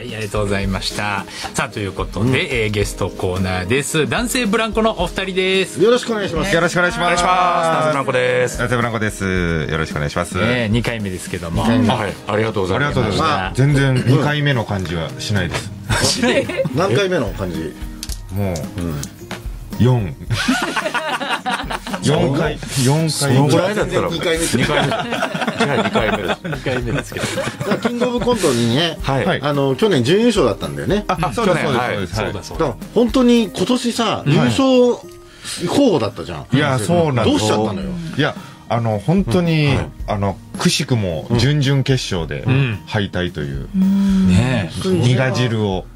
はい、ありがとうございました。さあ、ということで、えーゲストコーナーです。男性ブランコのお二人です。よろしくお願いします。よろしくお願いします。お願いします。ナズブランコです。ナズブランコです。よろしくお願いします。えー、2回目ですけども。はい、ありがとうございます。ありがとうございまます。全然2回目の感じはしないです。何回目の感じ？もう、4。4回、4回。そのぐらいだったら。2回目2回目じゃあ2回目です。2回目ですけど。キングオブコントにね、はい。あの、去年準優勝だったんだよね。あ、そうです、そうです、はい。そうだそうだ。ら本当に今年さ、優勝候補だったじゃん。いや、そうなんどうしちゃったのよ？いや、あの、本当に、あの、くしくも、準々決勝で敗退という、ね苦汁を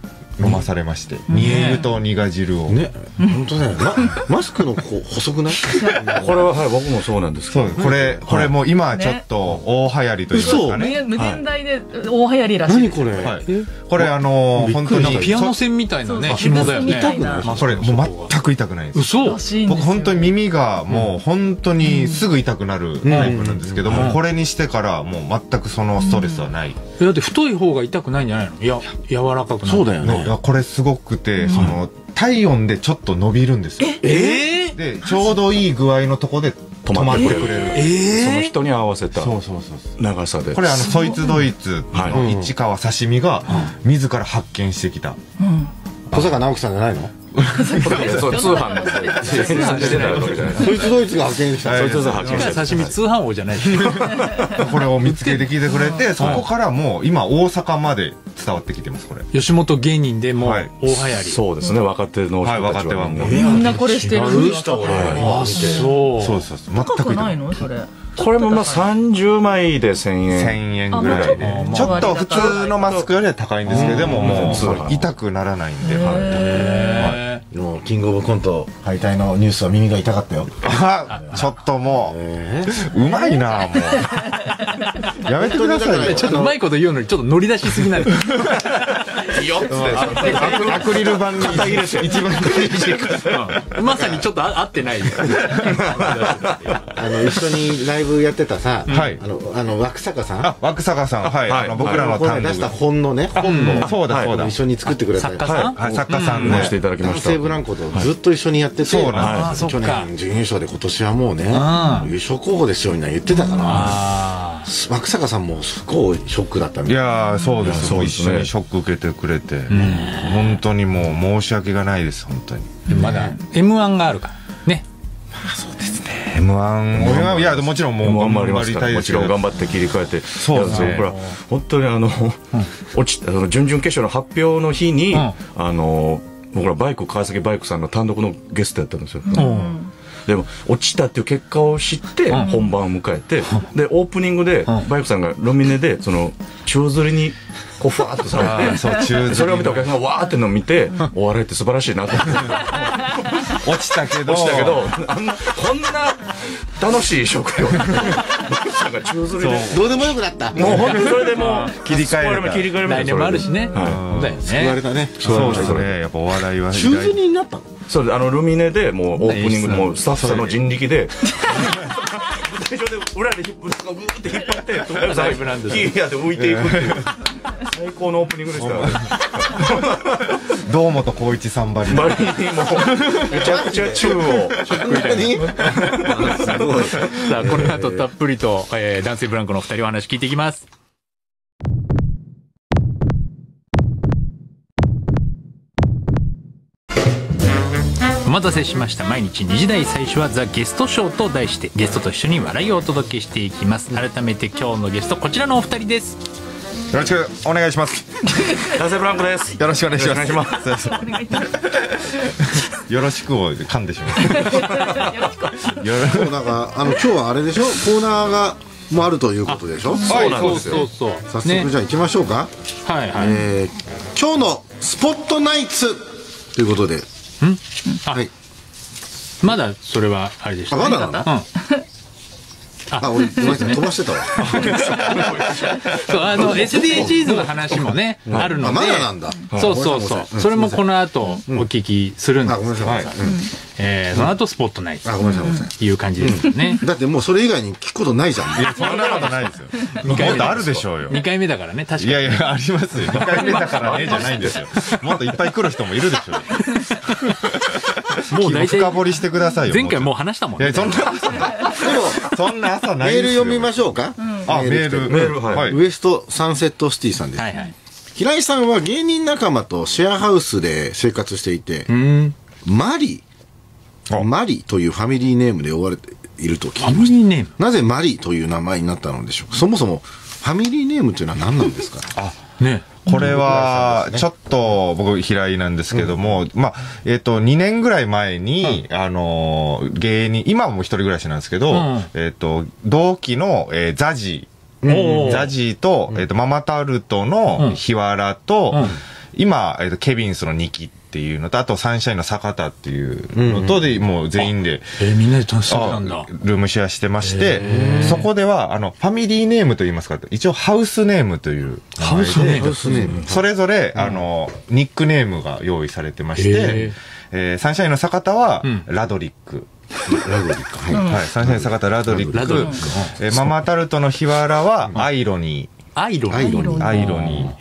飲まされまして、煮え湯と苦汁を。ね、本当だよ。まマスクのこう細くない？これははい僕もそうなんですけどこれ、これもう今ちょっと大流行りと言いますかね。無無限大で大流行りらしい。何これ？はい。これあの、本当に、ピアノ線みたいなね、紐だよね。これもう全く痛くないんです。嘘僕本当に耳がもう本当にすぐ痛くなるタイプなんですけども、これにしてからもう全くそのストレスはない。だって太い方が痛くないんじゃないの？いや、柔らかくなる。そうだよね。これすごくて、その、体温でちょっと伸びるんですよ。え？ー、で、ちょうどいい具合のとこで止まってくれる。その人に合わせたそうそうそうそう。長さでこれあの、そいつドイツの市川刺身が自ら発見してきた。小坂直樹さんじゃないの？そう通販で通販してたわけじゃないそいつドイツが派遣した。そいつは発見して刺身通販王じゃない。これを見つけてきてくれて、そこからもう今大阪まで伝わってきてます、これ。吉本芸人でもはい大流行り。そうですね若手の人はい、たちは若手はもう。みんなこれしてる？あ、そう。そうそうそう。全高くない。の？それ。これもまあ30枚で1000円1000円ぐらいであ。ちょっと普通のマスクよりは高いんですけど、でももううん痛くならないんで。えもうキングオブコント敗退のニュースは耳が痛かったよ。あちょっともえう、うまいな、もう。やめてください。ちょっとうまいこと言うのにちょっと乗り出しすぎない。アクリル板に一番まさにちょっとあ合ってない。あの、一緒にライブやってたさ、はい。あの、あの、枠坂さん？あ、枠坂さん、はい、はい。あの僕らの単出した本のね、本の、そうだそうだ。一緒に作ってくれた作家さん？はい、作家さんね。も。していただきま男した。性ブランコとずっと一緒にやってて、そうなんです。あーそっか。去年準優勝で今年はもうね、優勝候補ですよみんな言ってたから、あ枠坂さんもすごいショックだったみいたい。やーそうです。そうですね。一緒にショック受けてくれて、本当にもう申し訳がないです本当に。ーまだ M1 があるから。ね。M1 いやもちろんもう頑張りますから。もたいですけどちろん頑張って切り替えて。そうですね。僕ら本当にあの落ちあの準々決勝の発表の日に、うん。あの僕らバイク川崎バイクさんの単独のゲストやったんですよ、でも落ちたっていう結果を知ってん。本番を迎えて、でオープニングでバイクさんがルミネでその宙吊りにこうファーッとされてそう 中でそれを見たお客さんがわーってのを見てお笑いって素晴らしいなと。思って落ちたけど。落ちたけどあんなこんな楽しい食料。バイクさんが宙吊りでなどうでもよくなった。もう本当にそれでもう切り替え切り替えれました来年もあるしね。はい。そうだよね。言われたね。そうですね。やっぱお笑いは宙吊りになったの？そうです。あのルミネでもうオープニングでもうスタッフさんの人力で。会場 で裏で引っ張ってグーって引っ張って ライブなんですキーやって浮いていくっていう最高のオープニングでした 堂本光一さんばりバリにもうめちゃくちゃ宙を何？さあ、この後たっぷりと、えー男性ブランコのお二人お話聞いていきます。お待たせしました。毎日2時台最初はザ・ゲストショーと題してゲストと一緒に笑いをお届けしていきます。改めて今日のゲストこちらのお二人ですよろしくお願いします。男性ブランコです。よろしくお願いします。よろしくお願いします。よろしくを噛んでしまうよろそうなんかあの今日はあれでしょコーナーがもあるということでしょそうなんです。よそうそう早速ねじゃあ行きましょうか、はいはい、えー今日のスポットナイツということであはいまだそれはあれでしたあまだなのうんあ俺ごめんなさい飛ばしてたわ。そうあの SDGs の話もね、あるので。あまだなんだ。そうそうそう。それもこの後お聞きするんであごめんなさいごめんなさい。うんえーその後スポットナイトあごめんなさいごめんなさい。いう感じですよね。だってもうそれ以外に聞くことないじゃん。いやそんなことないですよ。もっとあるでしょうよ。2回目だからね確かに。いやいやありますよ。2回目だからねじゃないんですよ。もっといっぱい来る人もいるでしょうもう大体深掘りしてくださいよ前回もう話したもんね。いやそんなでも そんな朝ないメール読みましょうか？あメールメール。はい。ウエストサンセットシティさんです。はいはい。平井さんは芸人仲間とシェアハウスで生活していてうん。マリ。あ。マリというファミリーネームで呼ばれていると聞ファきましミリーネーム。たなぜマリという名前になったのでしょうそもそもファミリーネームというのは何なんですか？ねこれは、ちょっと僕、平井なんですけども、まあ、えっ、と、2年ぐらい前に、あのー、芸人、今はもう一人暮らしなんですけど、うん。えっ、と、同期の、えーザジ。おー、ーザジーと、えっ、と、ママタルトの日原と、うん。今、えっ、と、ケビンスの2期っていうのと、あと、サンシャインの坂田っていうのとで、もう全員で、えーみんなで楽しそうなんだ。あルームシェアしてまして、そこでは、あの、ファミリーネームと言いますか、一応ハウスネームという名前で。ハウスネーム。ハウスネーム。それぞれ、あの、ニックネームが用意されてましへて、えーサンシャインの坂田は、ん。ラドリック。ラグビーかはい。はい、サンシャイン坂田ラドリック。ラドリック。えーママタルトの日原は、アイロニアイロンアイロニー。アイロニー。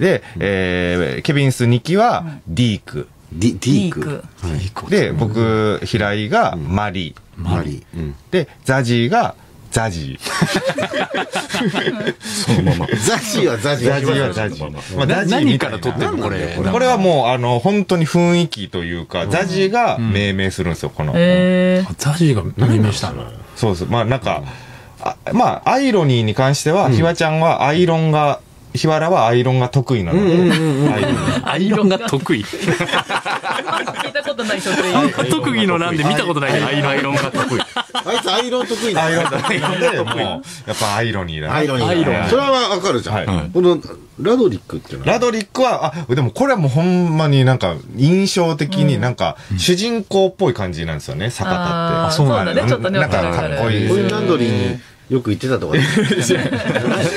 で、えーケビンス2期は、ディーク。ディディーク。ディで、僕、平井が、マリ。マリ。うん。ー。で、ザジーが、ザジー。そのまま。ザジーはザジザジーはー。ザジー。まあな。ザジー何から撮ってる。のこれ。これ。はもう、あの、本当に雰囲気というか、ザジーが命名するんですよ、この。えザジーが命名したの？そうです。まあなんか、あまあ、アイロニーに関しては、ひわちゃんはアイロンが、ひわらはアイロンが得意なので、アイロン。が得意。聞いたことない特技のなんで見たことないけどアイロン。アイロンが得意。あいつアイロン得意だ。アイロン得意で、もう、やっぱアイロニーだなアイロニーアイロン。それはわかるじゃん、はい。このラドリックっていうのは？ラドリックは、あ、でもこれはもうほんまになんか、印象的になんか、主人公っぽい感じなんですよね、坂田って。そうなんだね。ちょっとねなんかかっこいい。ランドリーによく行ってたとか。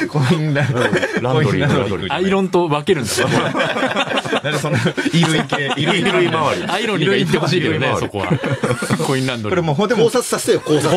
コインランランドリーランドリー。アイロンと分けるんだ なんでその、衣類系、衣類衣類回り。アイロンにが言ってほしいけどねそこは。コインランドリー。これもうほんでも考、察させてよ考察。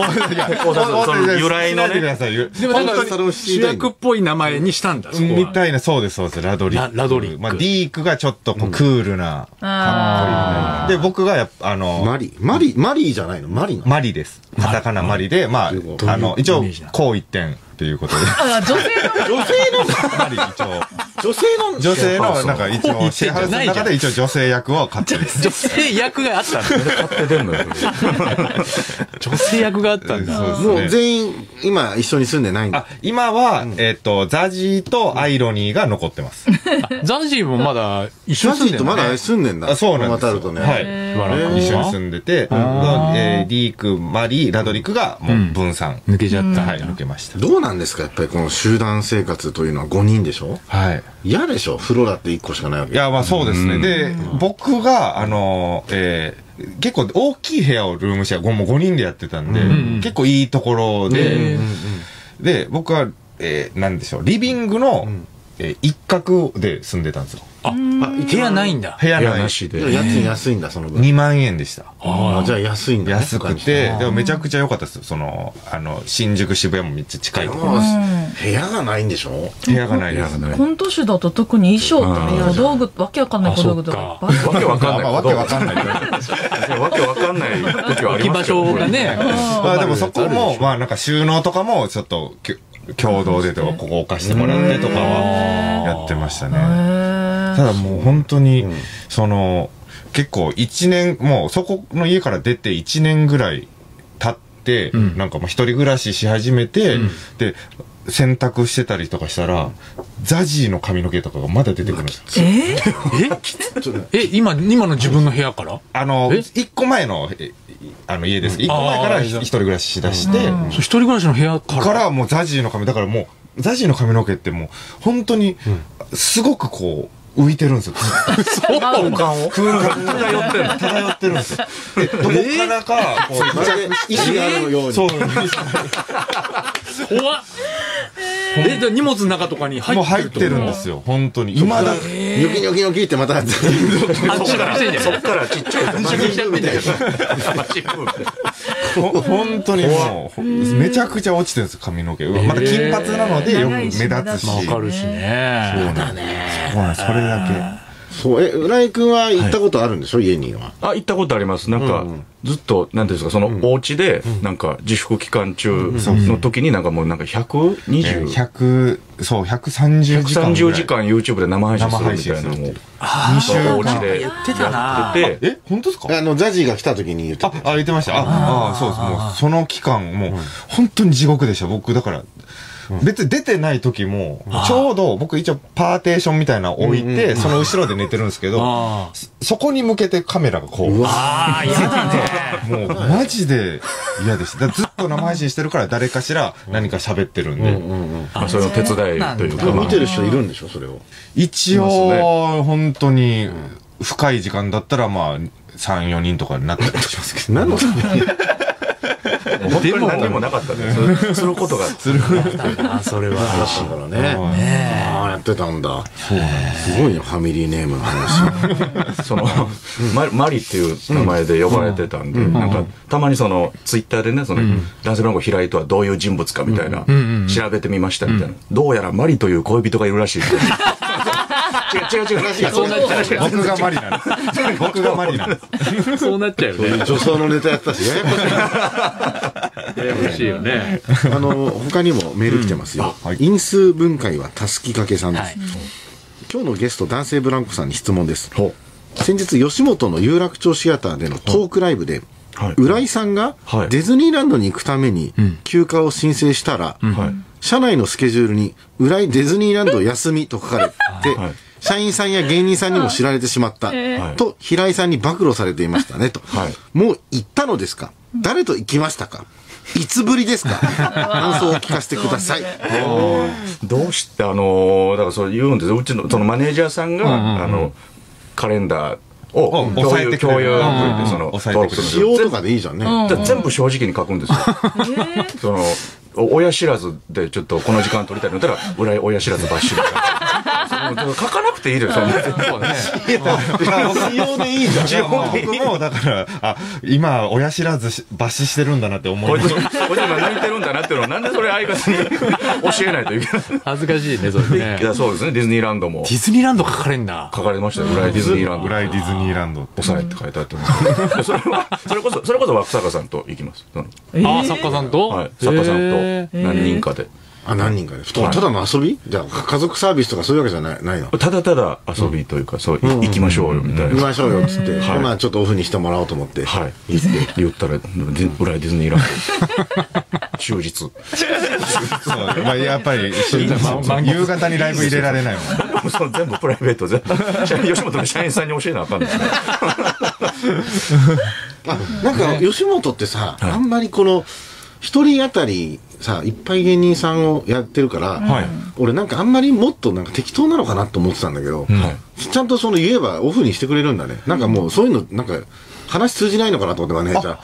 考察。由来のねしない。でもなんか主役っぽい名前にしたんだ。そこはみたいな、そうです、そうです、ラドリック。ララドリック。まあ、ディークがちょっとこうクールな、あで、僕がやっぱ、あの、マリ。マリマリーじゃないの？マリなの。マリです。カタカナマリで、まあ、あの、一応こう一点ということで。あ女性の女性のマリ一応、女性の女性の、なんか一応、シェアハウスの中で一応女性役を買ってる。女性役があったんだ買って出んのよ。女性役があったんだ。もうですね。全員今一緒に住んでないんだ。あ、今は、えっと、ザジーとアイロニーが残ってます。ザジーもまだ一緒に住んでるのね。だ住んでんだ。あそうなんですね。はい。ー。一緒に住んでて、のえーディーク、マリー、ラドリックがもう分散。抜けちゃった。はい、抜けました。どうなんですか？やっぱりこの集団生活というのは5人でしょ？はい。嫌でしょ風呂だって1個しかないわけ。いや、まあそうですね。で、僕が、あの、えー結構大きい部屋をルームシェア、もう5人でやってたんで、結構いいところで、で、僕は、えーなんでしょう、リビングの、えー一角で住んでたんですよ。あ部屋ないんだ部屋なしで。家賃安いんだその分2万円でした。あじゃあ安いんだね安くて、でもめちゃくちゃ良かったですよ。その、あの、新宿渋谷もめっちゃ近いところ。部屋がないんでしょ？部屋がないです。ないコント師だと特に衣装と小道具わけわかんない小道具とかわけわかんない。まあわけわかんない。わけわかんない時はあ置きますけど所がねまあでもそこも、まあなんか収納とかもちょっと共同でとか、ここ置かしてもらってとかはやってましたね。ただもう本当に、その、結構一年、もうそこの家から出て一年ぐらい経って、なんかもう一人暮らしし始めて、で、洗濯してたりとかしたら、ザジーの髪の毛とかがまだ出てくるんですよ。ええ？え？今今の自分の部屋から？あの、え？一個前の、えあの家です。一個前から一人暮らししだして、一人暮らしの部屋から？からもうザジーの髪だからもうザジーの髪の毛ってもう本当にすごくこう浮いてるんですよ。そう空間を。空間漂ってる漂ってるんですよ。でどこからかこうまるで意志があるのように。そう怖っ。えで荷物の中とかに入もうってる入ってるんですよ本当に。今だ。ニョキニョキニョキってまた。そっからちっちゃい繁殖しちゃってんじゃな。い ほ本当にもうほめちゃくちゃ落ちてるんです髪の毛また金髪なのでよく目立つし。長いしわかるしね。そうなんですそうなんです。それだけそう。え浦井君は行ったことあるんでしょ、家には。あ、行ったことあります。なんか、ずっと、なんていうんですか、その、お家で、なんか、自粛期間中の時になんかもうなんかえ120、ー100そう130時間ぐらい。130時間 YouTube で生配信するみたいなのも、2週お間家で言ってたなやってて、え本当ですか？あのザジーが来た時に言ってあ、た。あ、言ってました。あ、あそうです。もう、その期間、もう、本当に地獄でした。僕、だから、別に出てない時も、ちょうど僕一応パーテーションみたいなの置いて、その後ろで寝てるんですけど、あそこに向けてカメラがこう、あー 嫌だね。もうマジで嫌でした。だからずっと生配信してるから誰かしら何か喋ってるんで、まあ、それの手伝いというか、見てる人いるんでしょそれを。一応、本当に深い時間だったら、まあ、3、4人とかになったりしますけど。何のために？本当に何にもなかったです。することが。する。あ それはだからねああやってたんだすごいねファミリーネームの話 その、ママリっていう名前で呼ばれてたんで、なんか、たまにその、ツイッターでね、その、男性ブランコ平井とはどういう人物かみたいな、調べてみましたみたいな。どうやらマリという恋人がいるらしい。違う違う。違う。そうなっちゃうよ。僕がマリなんです。僕がマリなんです。そうなっちゃうよね。女装のネタやったし。ややこしいややこしいよね。あの他にもメール来てますよ、因数分解はたすきかけさんです、はい。今日のゲスト男性ブランコさんに質問です。ほ先日吉本の有楽町シアターでのトークライブで、はい。浦井さんがはい。ディズニーランドに行くために休暇を申請したら、う。はい。社内のスケジュールに「浦井ディズニーランド休み」と書かれて、はい社員さんや芸人さんにも知られてしまった、はい。と平井さんに暴露されていましたねと、はい。もう行ったのですか？誰と行きましたか？いつぶりですか？感想を聞かせてください。どうして、あのーだからそう言うんですうちの、そのマネージャーさんが、あの、カレンダーをうん。共有、共有アプリで、そうん。の、押さえてくれる。仕様とかでいいじゃんね、だから全部正直に書くんですよ。その、お親知らずでちょっとこの時間取りたいのだったら、裏へ親知らずバッシュでその書かなくていいですよ、そんなそうね でいいじゃんいや僕も、だから、あ、今、親知らずし抜歯してるんだなって思こいました。こいつ今泣いてるんだなっていうのを、なんでそれ相方に教えないといけない。恥ずかしいねそれねいや、そうですね、ディズニーランドもディズニーランド書かれんだ書かれてましたよ、裏へディズニーランド。浦井ディズニーランド。抑えって書いてあってます。それは、それこそ、それこそ枠坂さんと行きます。あ作家さんと？はい、作家さんへと何人かで。あ何人かで、ただの遊び？じゃあ家族サービスとかそういうわけじゃないないの？ただただ遊びというか、そう、い行きましょうよ、みたいな。行きましょうよっつって、まあちょっとオフにしてもらおうと思って、はい。言って、言ったら、裏へディズニーランド。忠実。そう。まあ、やっぱり、夕方にライブ入れられないもん。その全部プライベート。全部、吉本の社員さんに教えなあかんですよ あなんか吉本ってさ、あんまりこの一人当たりさいっぱい芸人さんをやってるから、はい。俺なんかあんまりもっとなんか適当なのかなと思ってたんだけど、はい。ちゃんとその言えばオフにしてくれるんだね。なんかもうそういうのなんか話通じないのかなと思ってマネージャー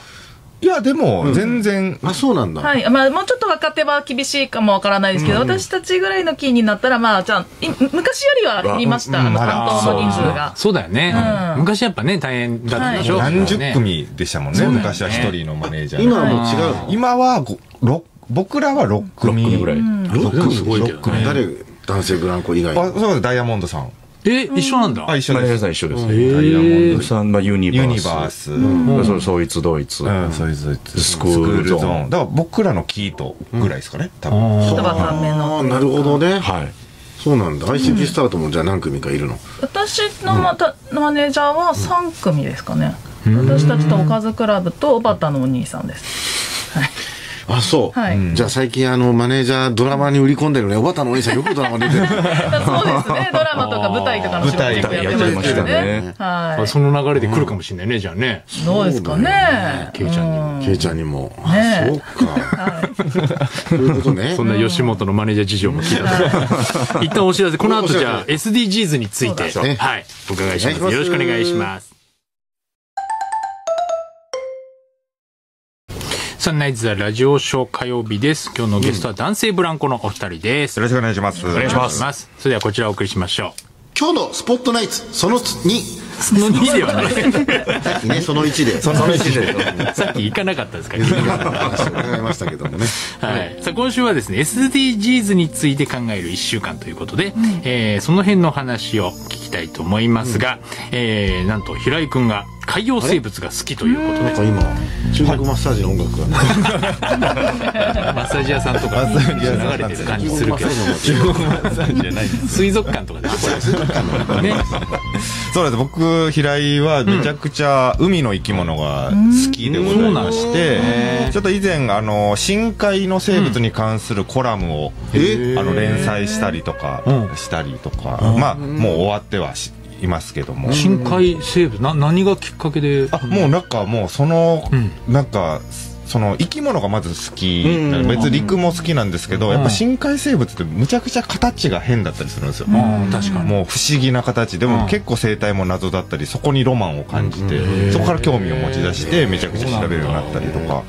いや、でも、全然、あそうなんだ、はい。まあ、もうちょっと若手は厳しいかもわからないですけど、私たちぐらいの気になったら、まあ、じゃ昔よりは減りました。あの、担当の人数が。そうだよね。うん。昔やっぱね大変だったでしょ。何十ね組でしたもんね。昔は一人のマネージャー。今はもう違うの？今は僕らは6組。6組ぐらい。6でもすごいけどね。誰？男性ブランコ以外あ、そうです、ダイヤモンドさん。え一緒なんだあ、一緒マネージャーです。さん一緒です。ダイヤモンドさん、まあ、ユニバース。ユニバース。うんそう、そいつ、ドイツ。うん、そういう、そういう。スクールゾーンだから僕らのキートぐらいですかね、多分。人は3名あの。あなるほどね、はい。そうなんだ ICT スタートもじゃあ何組かいるの、私のまたマネージャーは3組ですかね。私たちとおかずクラブとおばたのお兄さんです。あそう、はい。じゃあ最近あのマネージャードラマに売り込んでるね。おばたのお兄さんよくドラマ出てる。そうですね。ドラマとか舞台とかの仕事舞台よくやってましたよね。はその流れで来るかもしれないねじゃあね。い。どうですかね。ケイちゃんにも。ケイちゃんにも、あそうか、そういうことね。そんな吉本のマネージャー事情も聞いた。と 一旦お知らせ。この後じゃあ SDGs について。そうだね。はい。お伺いします。よろしくお願いしますサンナイズザラジオショー火曜日です。今日のゲストは男性ブランコのお二人です。よろしくお願いします。お願いしお願いします。それではこちらをお送りしましょ今日のスポットナイツその2う。その2ではない。さっきねその1でその1でさっき行かなかったですか？ら。話を伺いましたけどもねはい、さあ今週はですね SDGs について考える1週間ということで、えーその辺の話を聞きたいと思いますが、えーなんと平井君が海洋生物が好きということでなんか今中国マッサージの音楽がねマッサージ屋さんとかに流れてる感じするけど水族館とかでしょこれねそうです。僕、平井はめちゃくちゃ海の生き物が好きでございまして、ちょっと以前、あの、深海の生物に関するコラムを、えあの、連載したりとか、したりとか、まあ、もう終わってはしいますけども。深海生物な何がきっかけで？あもうなんかもうその、ん。なんかその生き物がまず好き、うん。別に陸も好きなんですけど、やっぱ深海生物ってむちゃくちゃ形が変だったりするんですよ、確かに。もう不思議な形でうん。も結構生態も謎だったりそこにロマンを感じて、そこから興味を持ち出してめちゃくちゃ調べるようになったりとか。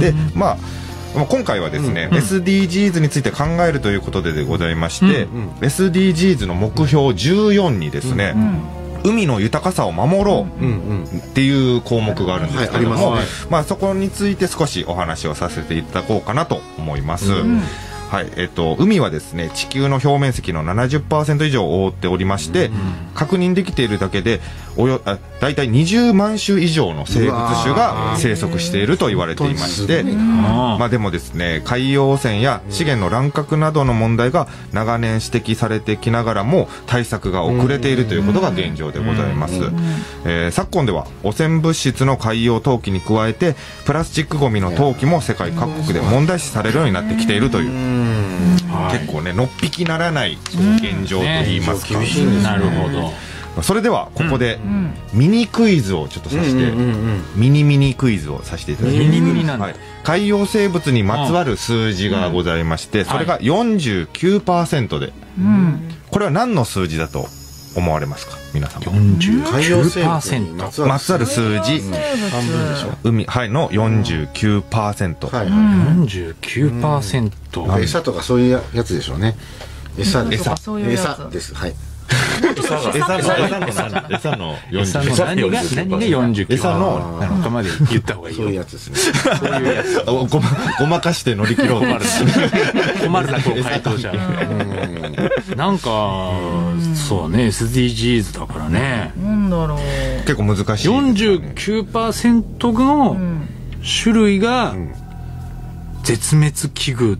でまあまあ今回はですね、SDGs について考えるということででございまして、SDGs の目標14にですね、海の豊かさを守ろう、っていう項目があるんですけれども、まあそこについて少しお話をさせていただこうかなと思います。はいえっと、海はですね地球の表面積の70%以上を覆っておりまして、確認できているだけでおよあ大体20万種以上の生物種が生息していると言われていまして、まあでもですね海洋汚染や資源の乱獲などの問題が長年指摘されてきながらも対策が遅れているということが現状でございます、えー昨今では汚染物質の海洋投棄に加えてプラスチックごみの投棄も世界各国で問題視されるようになってきているという。結構ねのっぴきならない現状といいますか、厳しいんですね。なるほどそれではここでミニクイズをちょっとさせて、うんうんうんミニミニクイズをさせていただきます。ミニミニなんだ、はい、海洋生物にまつわる数字がございまして、それが49%で、これは何の数字だと思われますか？皆様。海洋生物に49%まつわる数字、半分でしょ海はいの49%、はい。はい49%、餌とかそういうやつでしょうね。餌。です餌餌です。はい餌の40何が何が49%餌のなのかまで言った方がいいそういうよやつですねそういうやつおごまごまかして乗り切ろうと困るな困るなこう回答者なんかそうね SDGs だからね。なんだろう。結構難しいですよね。49%の種類が絶滅危惧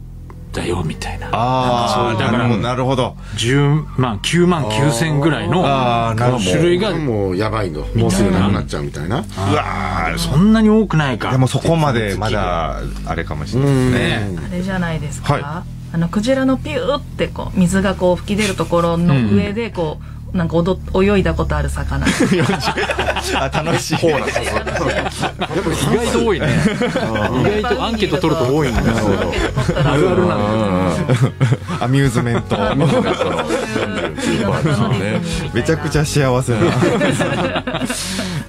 だよみたいな。ああだからなるほど。なるほど。10万9万9000ぐらいのあーなるほど。種類がもうやばいの。もうすぐなくなっちゃうみたいな。うわーそんなに多くないかでもそこまでまだあれかもしれないですね。ねあれじゃないですか、はい。あのクジラのピューってこう水がこう吹き出るところの上でこう、なんか踊っ泳いだことある魚。あ楽しい。ほうな意外と多いね。意外とアンケート取ると多いんだよ。あるあるなんアミューズメント。めちゃくちゃ幸せな。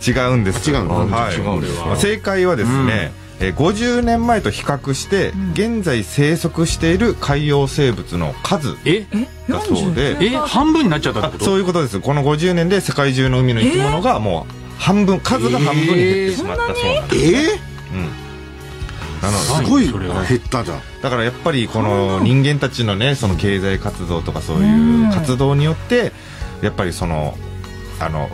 違うんです違うのはい。違うんですまあ正解はですね、えー50年前と比較して、現在生息している海洋生物の数え？だそうで。え？半分になっちゃったってこと？そういうことです。この50年で世界中の海の生き物がもう半分数が半分に減ってしまったそうなんです、えうんなのー、すごい。それは減ったじゃん。だ。からやっぱりこの人間たちのねその経済活動とかそういう活動によってやっぱりそのあの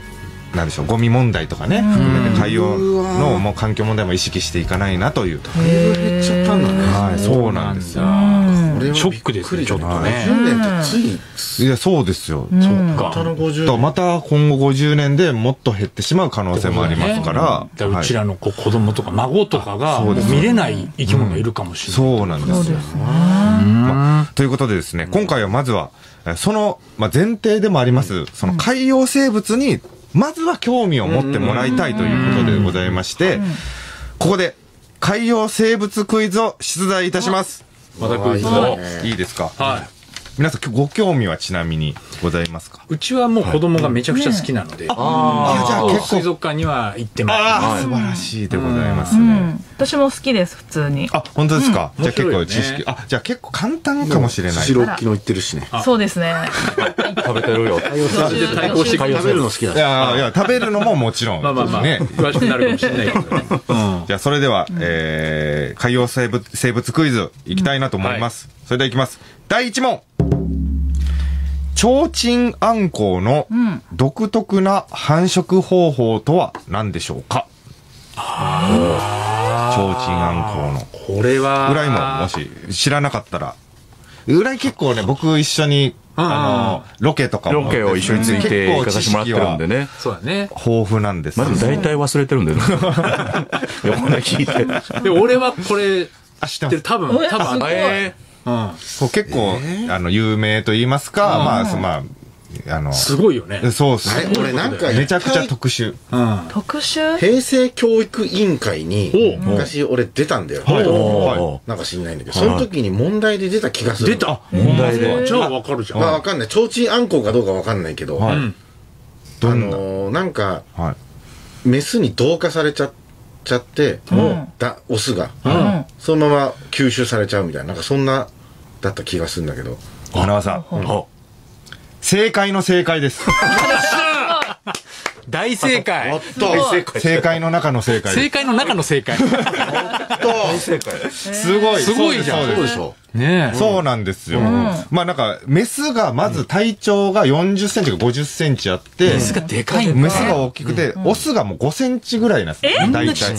なんでしょうゴミ問題とかね含めて海洋のもう環境問題も意識していかないなという減っちゃったんだねはいそうなんですよ。これはショックですねちょっとね。10年ってついいやそうですよ。そっまたのか50だからまた今後50年でもっと減ってしまう可能性もありますから。だからうちらの子供とか孫とかが見れない生き物がいるかもしれない。そうなんですよ。まあということでですね今回はまずはえその、まあ、前提でもありますその海洋生物にまずは興味を持ってもらいたいということでございましてここで海洋生物クイズを出題いたします。またクイズはいをいいですか？はい皆さんご興味はちなみにございますか？うちはもう子供がめちゃくちゃ好きなので、あじゃあ結構。水族館には行ってます。ああ素晴らしいでございますね、うん。私も好きです普通に。あ本当ですか、じゃあ結構知識、あじゃあ結構簡単かもしれない。白木の言ってるしね。そうですね。食べてるよ。対抗してく食べるの好きだいやいや食べるのももちろんまあまあまあ、ね。詳しくなるかもしれないけど。ね。うん。じゃあそれでは、えー、海洋生物生物クイズいきたいなと思います、それではいきます第1問提灯あんこうの独特な繁殖方法とは何でしょうか？提灯あんこうのこれは、浦井ももし知らなかったら浦井結構ね僕一緒にあのロケとかもロケを一緒について行かさせてもらってるんでね。そうだね。豊富なんですまず大体忘れてるんだよね。横で聞いて。で、俺はこれ、あ知ってる。多分、え多分、すごいえうん。こう結構、あの有名と言いますか、まあそまああのすごいよね。そうっす。あれ俺なんかめちゃくちゃ特殊。うん。特殊？平成教育委員会に昔俺出たんだよ、はい。おなんか知んないんだけどその時に問題で出た気がする。出た。問題で。じゃあわかるじゃん。まあわかんない。提灯あんこかどうかわかんないけど。あのーなんかはい。メスに同化されちゃちゃって、ん。だオスが、うん。そのまま吸収されちゃうみたいな。なんかそんなだった気がするんだけど。花輪さん。あ正解の正解です 大正解。正解。の中の正解で正解の中の正解。正解。すすごいすごいじゃん。そうですそうでしょ。ねえ。そうなんですよ、まあなんかメスがまず体長が40センチか50センチあって、メスがでかいんだ。メスが大きくて、オスがもう5センチぐらいなんですよ。大体。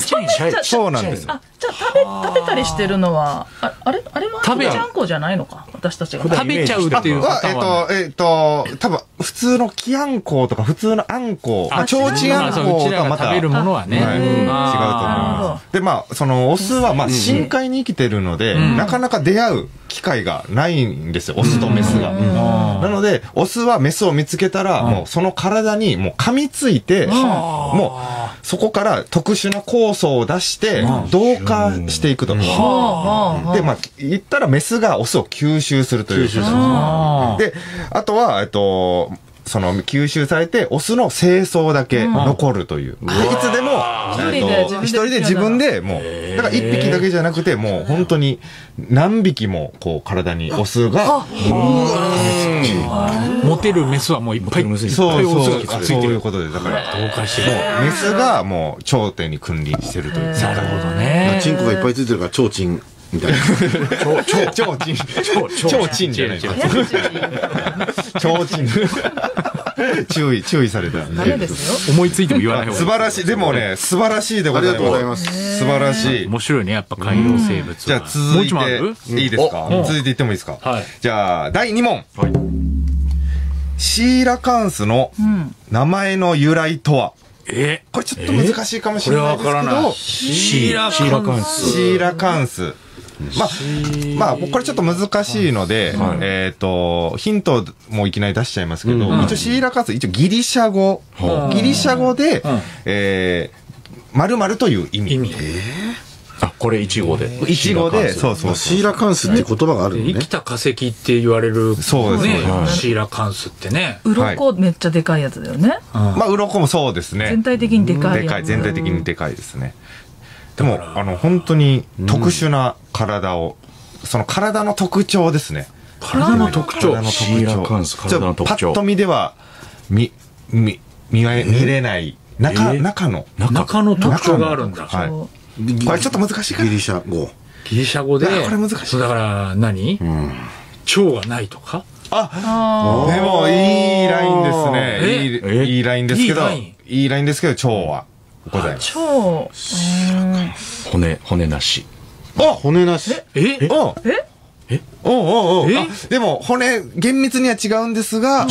そうなんですよ食べ食べたりしてるのはああれあれは食べちゃんこじゃないのか？私たちが。食べちゃうっていうはえっ。と、えっ、と、多分、普通のキアンコウとか普通のアンコウ、まあ、提灯あんこうちうとはまた、食べるものはね。はい、違うと思いあます。で、まあ、その、オスは、まあ、深海に生きてるので、なかなか出会う機会がないんですよ、オスとメスが。なので、オスはメスを見つけたら、もうその体にもう噛みついて、もう、そこから特殊な酵素を出して、同化していくと。はあはあで、まあ、言ったらメスがオスを吸収するという。あで、あとは、えっと、その吸収されて、オスの精巣だけ残るという。でいつでも、えっと一一人で人で自分でもう、だから一匹だけじゃなくて、もう本当に何匹もこう体にオスが、モテるメスはもういっぱい。そうそう、あがついてる。そういうことで、だから、同化してる。メスがもう頂点に君臨してるという。なるほどね。チンコがいっぱいついてるから提灯みたいな超超チン。超チンじゃない違う違う早口に超チン。注意、注意された。ダメですよ思いついても言わない方がいい。素晴らしい。でもね、素晴らしいでございます。ありがとうございます素晴らしい。面白いね、やっぱ海洋生物は。じゃあ続もうい一問あるて、いいですかお続いていってもいいですかはいじゃあ、第2問。はい。シーラカンスの名前の由来とはえこれちょっと難しいかもしれないですけこれはわからないど、シーラカンス。シーラカンス。まあ、まあ、これちょっと難しいので、はいえっ、と、ヒントもいきなり出しちゃいますけど、一応シーラカンス、一応ギリシャ語。ギリシャ語で、えー、〇〇という意味。意味。あ、これイチゴで。イチゴで、そうそうシーラカンスって言葉があるのね生きた化石って言われる。そうですねはい。シーラカンスってね。鱗めっちゃでかいやつだよねまあ、鱗もそうですね。全体的にでかいやつでかい、全体的にでかいですね。でも、あの、本当に特殊な体を、その体の特徴ですね。体の特徴。体。のシーラカンス体の特徴。ちょっとパッと見では、見、見、見え？見れない、中、え？中の？中の特徴があるんだ。はい。これちょっと難しいかな？ギリシャ語。ギリシャ語で？これ難しい。そうだから何、腸がないとか？あ、でも、いいラインですね。え？いえ？い、いいラインですけど、いいライン？いいラインですけど、腸はございます。超骨、骨なし。お骨なしえおえおおおえあでも、骨、厳密には違うんですが、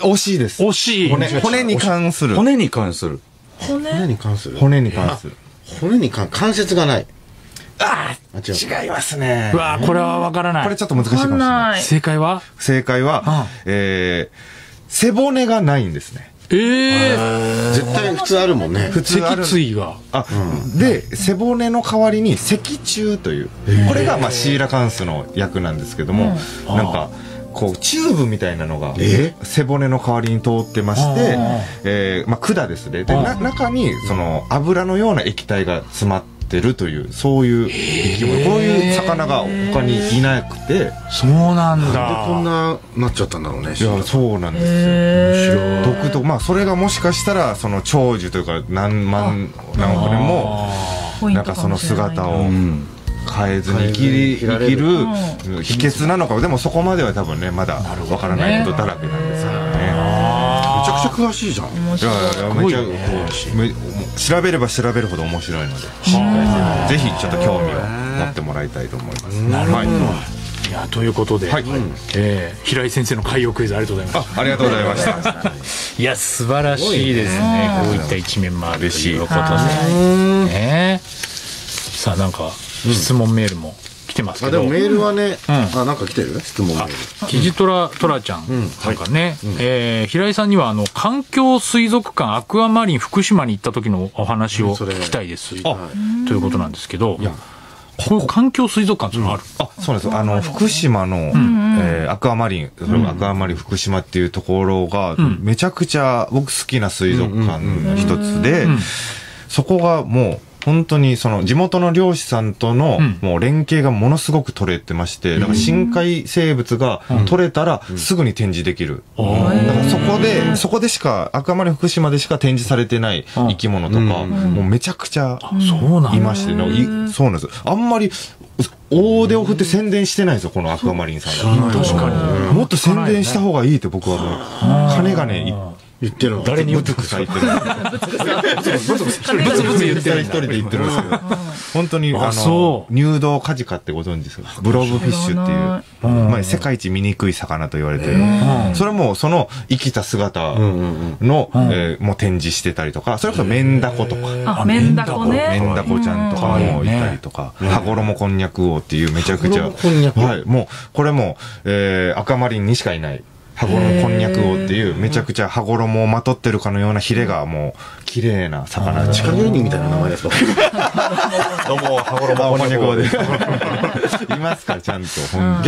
惜しいです。惜しい。骨、骨に関する。骨に関する。骨？骨に関する骨に関する。骨に関関節がないああ違う違いますねう。わこれはわからない。これちょっと難しいかもしれない。ない正解は？正解は、えー、背骨がないんですね。ええ絶対普通あるもんね。普通ある脊椎が。あ、で、背骨の代わりに脊柱という、これがまあシーラカンスの役なんですけども、なんか、こう、チューブみたいなのがえ、背骨の代わりに通ってましてあ、えーまあ管ですね。で、な中に、その、油のような液体が詰まっってるというそういう生き物。こういう魚が他にいなくて。そうなんでだこんななっちゃったんだろうねいやそうなんですよ。独特。まあそれがもしかしたらその長寿というか何万何億年もなんかその姿をうん。変えずに生き生きる。秘訣なのかでもそこまでは多分ねまだわからないことだらけなんですよ。ねくちゃ詳しいじゃん。い面白い。やいやめちゃめ調べれば調べるほど面白いので。ぜひちょっと興味を持ってもらいたいと思います。なるほど、はい。い、やということで、はい。えー平井先生の海洋クイズありがとうございましあありがとうございました。た いや素晴らしいですね。こういった一面もあるといいうことで。ね。さあなんか質問メールも。来てますけど、あでもメールはね、うん。あなんか来てる？質問メール。キジトラトラちゃん。なんかね、えー平井さんにはあの環境水族館アクアマリン福島に行った時のお話を聞きたいです、あということなんですけど。こ環境水族館っていうのがある、あそうなんです。あの福島の、えーアクアマリン、それアクアマリン福島っていうところが、めちゃくちゃ僕好きな水族館の一つで、そこがもう本当にその地元の漁師さんとのん。もう連携がものすごく取れてまして、だから深海生物が取れたらすぐに展示できる。だからそこで、そこでしか、アクアマリン福島でしか展示されてない生き物とか、もうめちゃくちゃそうなんだ。いまして、そうなんです。あんまり、大手を振って宣伝してないんですよ、このアクアマリンさんが。確かに。もっと宣伝した方がいいって僕はもう、金がね、言ってるの。誰に言ってくさ言ってる。ブツブツ言ってる一人で言ってるんですけど、本当に、あその、入道カジカってご存知ですか？ブロブフィッシュっていう、まあ世界一醜い魚と言われてる。それも、その生きた姿の、えーもう展示してたりとか、それこそメンダコとか、あメンダコメねンダコちゃんとかもいたりとか、羽衣こんにゃく王っていうめちゃくちゃ、はい、もう、これも、えー、赤マリンにしかいない、羽衣こんにゃく王っていう、めちゃくちゃ羽衣をまとってるかのようなヒレがもう、綺麗な魚で。地下芸人みたいな名前ですか？どうも、羽衣あ、こんにゃく王で。で。いますから、ちゃんと。ギ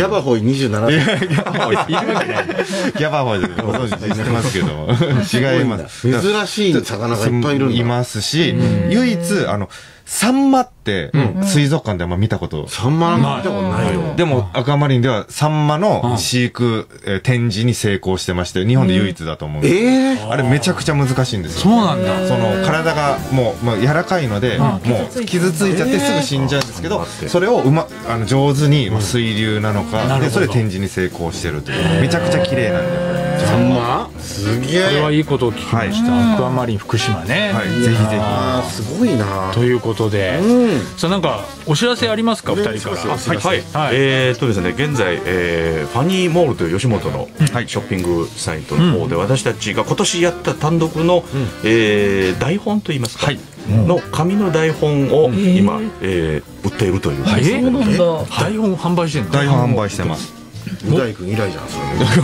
ャバホイ27ギ歳ャバホイいるわけない。ギャバホイでご存知知ってますけども。違います。珍しい魚がいっぱいいるんだいますし、唯一、あの、サンマって、水族館であんま見たことサンマなんか見たことないよ。でも、アクアマリンでは、サンマの飼育、えー展示に成功してまして、日本で唯一だと思うんです。ええあれめちゃくちゃ難しいんですよ。そうなんだ。その体がもう、まあ、柔らかいので、もう傷ついちゃって。すぐ死んじゃうんですけど、それをうま、あの、上手に、まあ、水流なのか、で、それで展示に成功してるという。めちゃくちゃ綺麗なんで、これサンマすげこれえはいいことを聞きました、アクアマリン福島ね、はい、ぜひぜひ。あーすごいな。ということで、うん。さあなんかお知らせありますか？二人から。はいはい、はい。えーっとですね現在、えーファニーモールという吉本のショッピングサイトの方で、私たちが今年やった単独の、えー台本といいますか、の紙の台本を今、えー売っているという、えそうなんだ。台本販売してんの？台本販売してます。う大君以来じゃんそ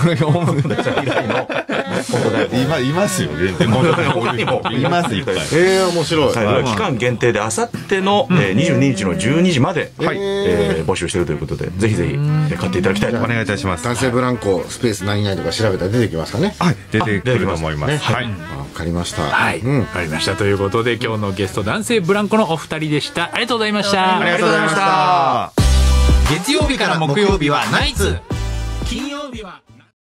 れ。今、いますよ、限定。他にも。います、いっぱい。ええ面白い。はい、期間限定であさっての、えー、22日の12時まで、募集しているということでぜひぜひ、えー買っていただきたいと。お願いいたします。男性ブランコスペース何々とか調べたら出てきますかね。はい、出てくると思います。はい。わかりました。はい、うん。わかりました。ということで今日のゲスト男性ブランコのお二人でした。ありがとうございました。ありがとうございました。月曜日から木曜日はナイツ